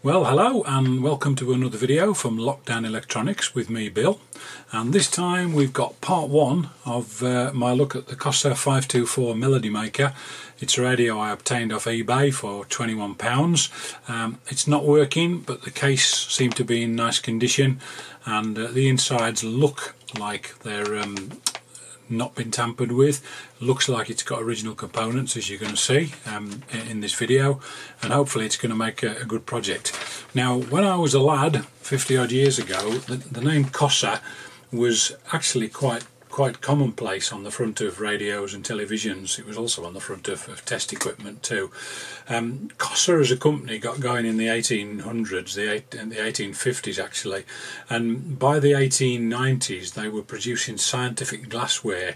Well hello and welcome to another video from Lockdown Electronics with me Bill and this time we've got part one of uh, my look at the Cossor 524 Melody Maker. It's a radio I obtained off eBay for £21. Um, it's not working but the case seemed to be in nice condition and uh, the insides look like they're um, not been tampered with. Looks like it's got original components as you're going to see um, in this video and hopefully it's going to make a, a, good project. Now when I was a lad 50 odd years ago the, the name Cossor was actually quite quite commonplace on the front of radios and televisions. It was also on the front of, of test equipment too. Um, Cossor as a company got going in the 1800s, the, eight, the 1850s actually, and by the 1890s they were producing scientific glassware,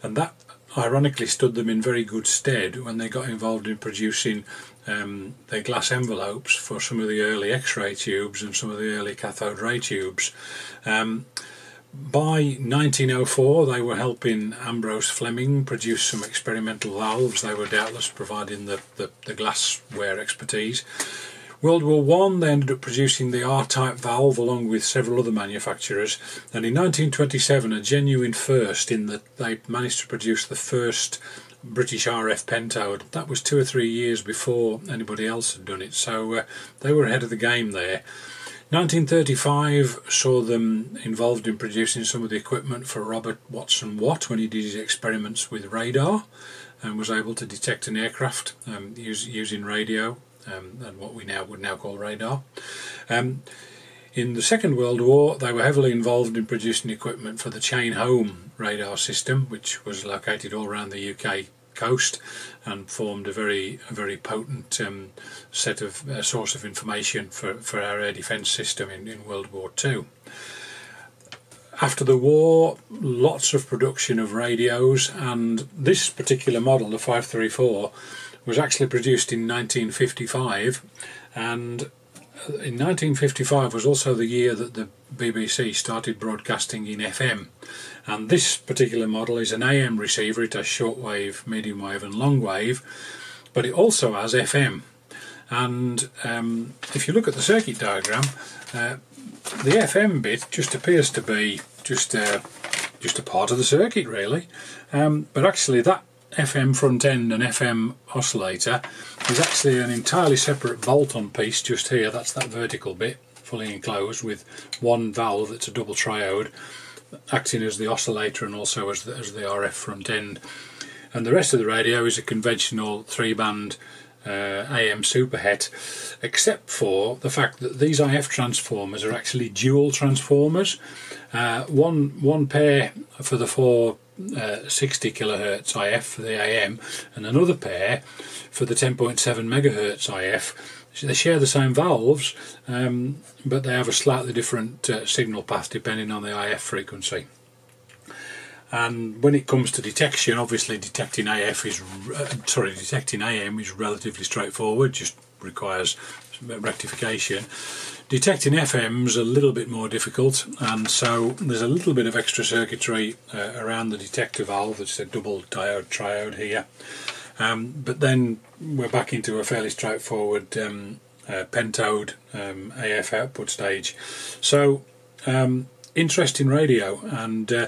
and that ironically stood them in very good stead when they got involved in producing um, their glass envelopes for some of the early X-ray tubes and some of the early cathode ray tubes. Um, by 1904 they were helping Ambrose Fleming produce some experimental valves. They were doubtless providing the, the, the glassware expertise. World War One they ended up producing the R-type valve along with several other manufacturers and in 1927 a genuine first in that they managed to produce the first British RF pentode. That was two or three years before anybody else had done it so uh, they were ahead of the game there. 1935 saw them involved in producing some of the equipment for Robert Watson Watt when he did his experiments with radar and was able to detect an aircraft um, use, using radio um, and what we now would now call radar. Um, in the Second World War, they were heavily involved in producing equipment for the Chain Home radar system, which was located all around the UK coast and formed a very a very potent um, set of uh, source of information for, for our air defence system in, in World War II. After the war, lots of production of radios, and this particular model, the 534, was actually produced in 1955, and in 1955 was also the year that the BBC started broadcasting in FM and this particular model is an AM receiver, it has shortwave, medium wave and long wave but it also has FM and um, if you look at the circuit diagram uh, the FM bit just appears to be just uh, just a part of the circuit really. Um, but actually that FM front end and FM oscillator is actually an entirely separate bolt-on piece just here, that's that vertical bit fully enclosed with one valve that's a double triode acting as the oscillator and also as the, as the RF front end. And the rest of the radio is a conventional three band uh, AM super het except for the fact that these IF transformers are actually dual transformers. Uh, one one pair for the four uh, 60 kilohertz IF for the AM and another pair for the 10.7 megahertz IF. They share the same valves, um, but they have a slightly different uh, signal path depending on the IF frequency. And when it comes to detection, obviously detecting AF is uh, sorry, detecting AM is relatively straightforward. Just requires rectification. Detecting FM is a little bit more difficult and so there's a little bit of extra circuitry uh, around the detector valve, it's a double diode triode here. Um, but then we're back into a fairly straightforward um, uh, pentode um, AF output stage. So um, interesting radio and uh,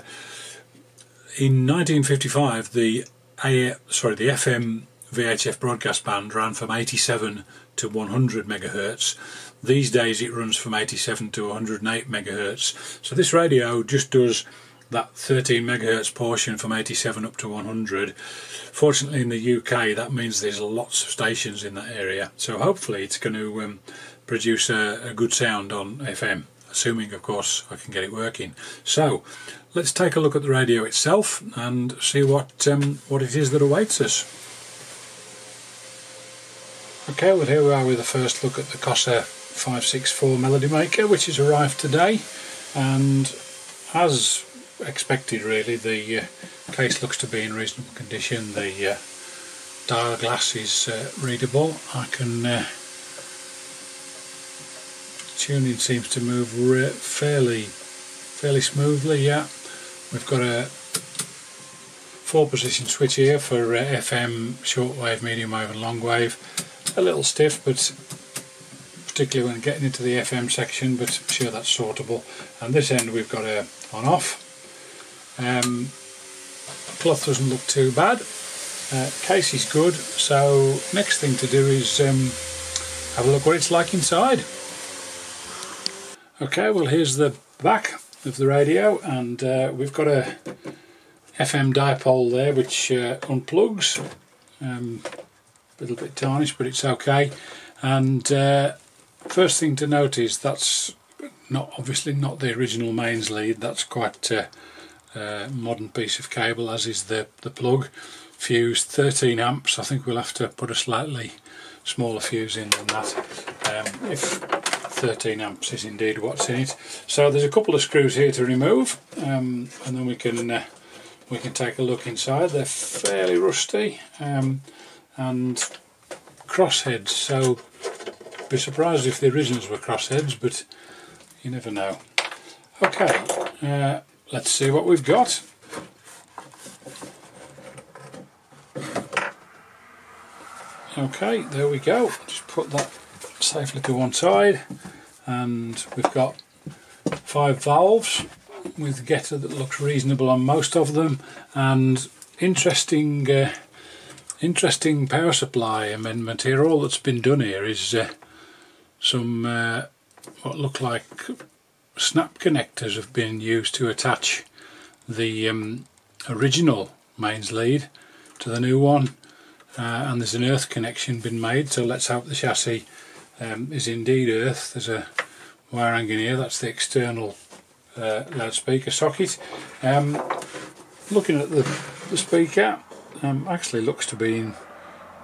in 1955 the A sorry the FM VHF broadcast band ran from 87 to 100 megahertz these days it runs from 87 to 108 megahertz. So this radio just does that 13 megahertz portion from 87 up to 100. Fortunately in the UK that means there's lots of stations in that area. So hopefully it's going to um, produce a, a good sound on FM assuming of course I can get it working. So let's take a look at the radio itself and see what um, what it is that awaits us. Okay, well here we are with the first look at the Cossor 564 Melody Maker which has arrived today. And as expected really the uh, case looks to be in reasonable condition. The uh, dial glass is uh, readable. I can uh, tuning seems to move fairly fairly smoothly yeah. We've got a four position switch here for uh, FM shortwave medium wave and long wave. A little stiff but particularly when getting into the FM section but I'm sure that's sortable. And this end we've got a on off. Um, cloth doesn't look too bad. Uh, case is good. So next thing to do is um, have a look what it's like inside. Okay well here's the back of the radio and uh, we've got a FM dipole there which uh, unplugs. Um, a little bit tarnished but it's okay. And uh, first thing to note is that's not obviously not the original mains lead that's quite a uh, modern piece of cable as is the the plug. Fuse 13 amps I think we'll have to put a slightly smaller fuse in than that um, if 13 amps is indeed what's in it. So there's a couple of screws here to remove um, and then we can uh, we can take a look inside. They're fairly rusty um, and crossheads so be surprised if the originals were crossheads but you never know. Okay uh, let's see what we've got. Okay there we go. Just put that safely to one side and we've got five valves with getter that looks reasonable on most of them and interesting uh, interesting power supply amendment here. All that's been done here is uh, some uh, what look like snap connectors have been used to attach the um, original mains lead to the new one. Uh, and there's an earth connection been made so let's hope the chassis um, is indeed earth. There's a wire hanging here that's the external uh, loudspeaker socket. Um, looking at the, the speaker um, actually looks to be in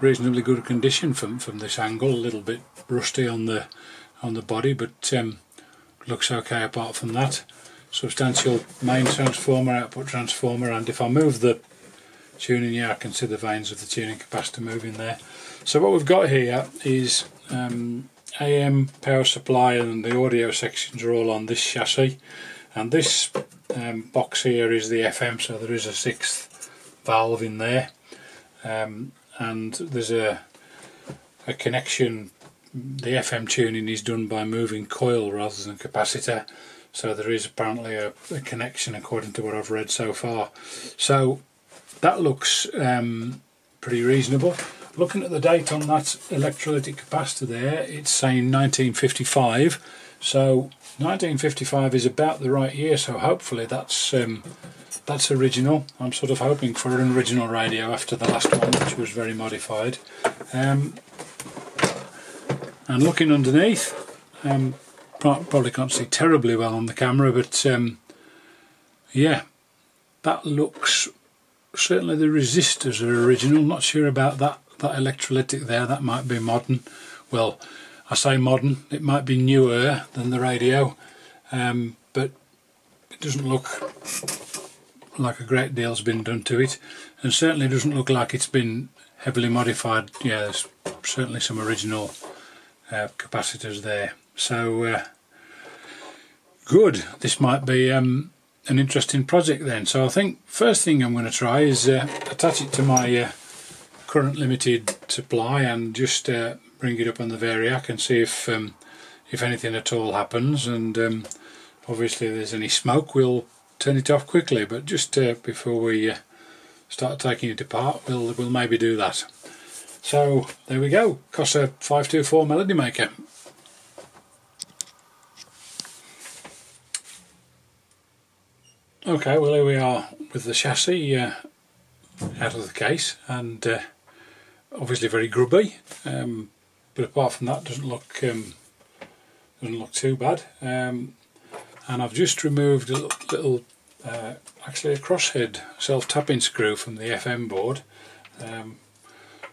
reasonably good condition from from this angle a little bit rusty on the on the body but um, looks okay apart from that. Substantial main transformer output transformer and if I move the tuning yeah I can see the vanes of the tuning capacitor moving there. So what we've got here is um, AM power supply and the audio sections are all on this chassis. And this um, box here is the FM so there is a sixth valve in there um, and there's a a connection the FM tuning is done by moving coil rather than capacitor. So there is apparently a, a connection according to what I've read so far. So that looks um, pretty reasonable. Looking at the date on that electrolytic capacitor there it's saying 1955 so 1955 is about the right year so hopefully that's um, that's original. I'm sort of hoping for an original radio after the last one, which was very modified. Um, and looking underneath, um, probably can't see terribly well on the camera, but um, yeah, that looks certainly the resistors are original. Not sure about that that electrolytic there. That might be modern. Well, I say modern. It might be newer than the radio, um, but it doesn't look like a great deal's been done to it and certainly doesn't look like it's been heavily modified. Yeah there's certainly some original uh, capacitors there. So uh, good. This might be um, an interesting project then. So I think first thing I'm going to try is uh, attach it to my uh, current limited supply and just uh, bring it up on the variac and see if um, if anything at all happens. And um, obviously if there's any smoke we'll turn it off quickly. But just uh, before we uh, start taking it apart we'll, we'll maybe do that. So there we go, Cossor 524 Melody Maker. Okay, well here we are with the chassis uh, out of the case. And uh, obviously very grubby. Um, but apart from that doesn't look um, doesn't look too bad. Um, and I've just removed a little uh, actually a crosshead self-tapping screw from the FM board. Um,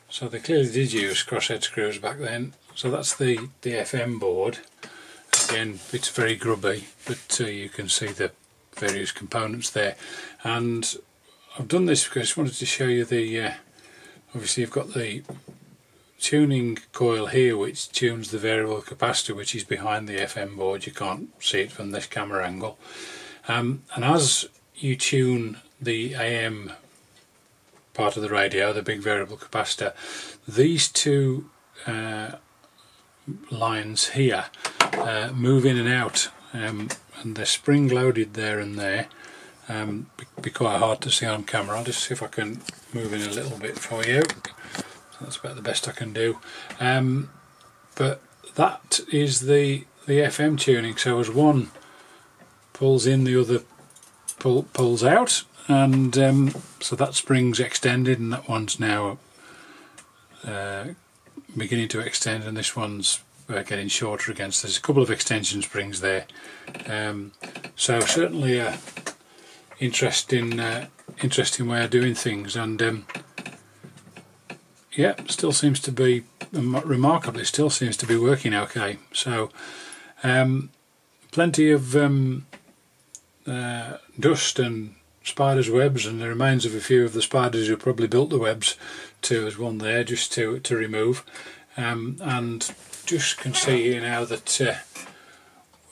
so they clearly did use crosshead screws back then. So that's the the FM board. Again it's very grubby but uh, you can see the various components there. And I've done this because I just wanted to show you the uh, obviously you've got the tuning coil here which tunes the variable capacitor which is behind the FM board. You can't see it from this camera angle. Um, and as you tune the AM part of the radio, the big variable capacitor, these two uh, lines here uh, move in and out. Um, and they're spring loaded there and there. Um, be, be, quite hard to see on camera. I'll just see if I can move in a little bit for you that's about the best I can do. Um, but that is the the FM tuning. So as one pulls in the other pull, pulls out. And um, so that spring's extended and that one's now uh, beginning to extend and this one's uh, getting shorter again. So there's a couple of extension springs there. Um, so certainly a interesting uh, interesting way of doing things. And um, yeah still seems to be remarkably still seems to be working okay. So um, plenty of um, uh, dust and spiders webs and the remains of a few of the spiders who probably built the webs too. As one there just to to remove. Um, and just can see here now that uh,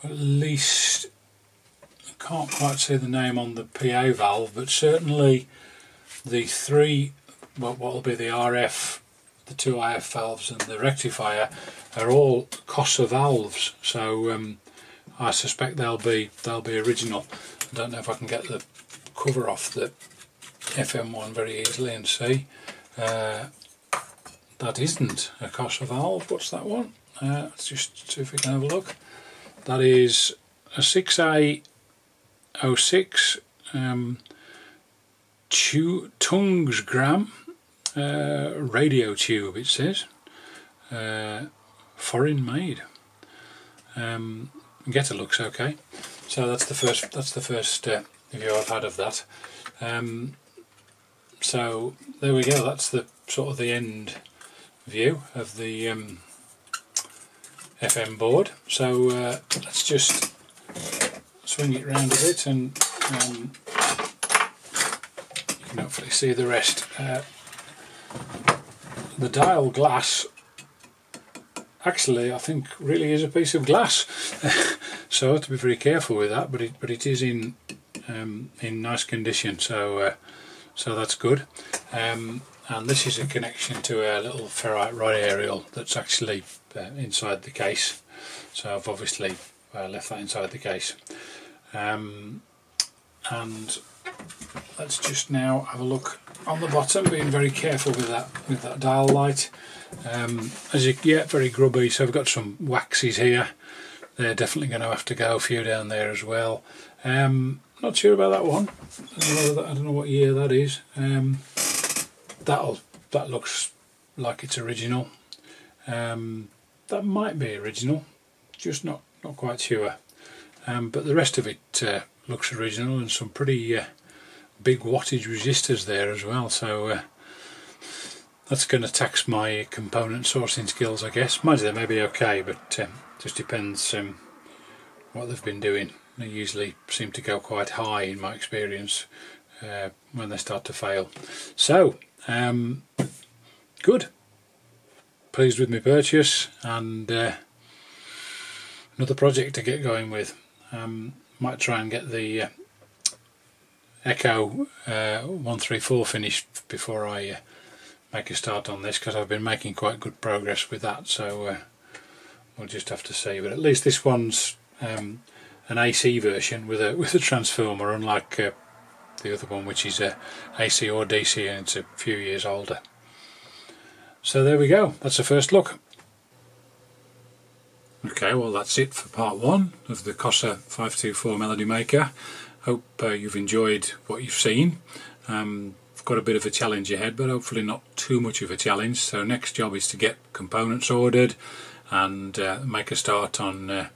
at least I can't quite see the name on the PA valve but certainly the three what will be the RF the two IF valves and the rectifier are all Cossor valves. So um, I suspect they'll be they'll be original. I don't know if I can get the cover off the FM1 very easily and see. Uh, that isn't a Cossor valve. What's that one? Uh, let's just see if we can have a look. That is a 6A06 um, Tungsram uh, radio tube it says. Uh, foreign made. Um, Getter looks okay. So that's the first that's the first uh, view I've had of that. Um, so there we go. That's the sort of the end view of the um, FM board. So uh, let's just swing it round a bit and um, you can hopefully see the rest. Uh, the dial glass actually I think really is a piece of glass. So I have to be very careful with that but it but it is in um, in nice condition so uh, so that's good. Um, and this is a connection to a little ferrite rod aerial that's actually uh, inside the case. So I've obviously uh, left that inside the case. Um, and let's just now have a look on the bottom being very careful with that with that dial light. Um, as you get very grubby so I've got some waxes here. They're definitely going to have to go a few down there as well. Um, not sure about that one. I don't know, I don't know what year that is. Um, that'll that looks like it's original. Um, that might be original just not not quite sure. Um, but the rest of it uh, looks original and some pretty uh, big wattage resistors there as well so uh, that's going to tax my component sourcing skills I guess. Mind you they may be okay but um, just depends um, what they've been doing. They usually seem to go quite high in my experience uh, when they start to fail. So, um, good. Pleased with my purchase and uh, another project to get going with. Um, might try and get the uh, Ekco uh, 134 finished before I uh, make a start on this because I've been making quite good progress with that so uh, we'll just have to see. But at least this one's um, an AC version with a with a transformer unlike uh, the other one which is a AC or DC and it's a few years older. So there we go. That's the first look. Okay well that's it for part one of the Cossor 524 Melody Maker hope uh, you've enjoyed what you've seen um, got a bit of a challenge ahead but hopefully not too much of a challenge so next job is to get components ordered and uh, make a start on uh,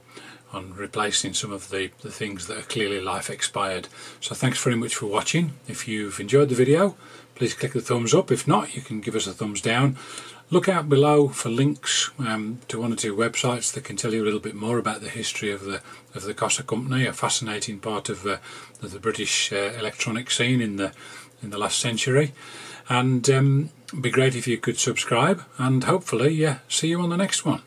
on replacing some of the, the things that are clearly life expired. So thanks very much for watching. If you've enjoyed the video please click the thumbs up. If not you can give us a thumbs down. Look out below for links um, to one or two websites that can tell you a little bit more about the history of the of the Cossor company, a fascinating part of, uh, of the British uh, electronic scene in the in the last century. And um, be great if you could subscribe and hopefully uh, see you on the next one.